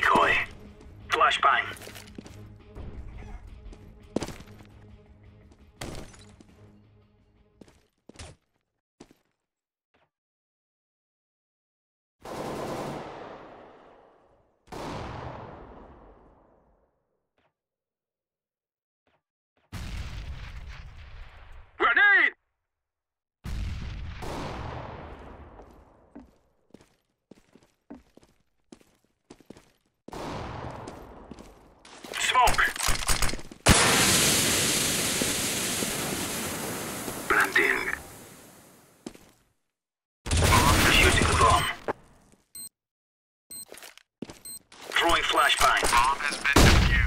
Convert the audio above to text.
decoy. Flashbang. landing. Using the bomb. Throwing flashbang. Bomb has been defused.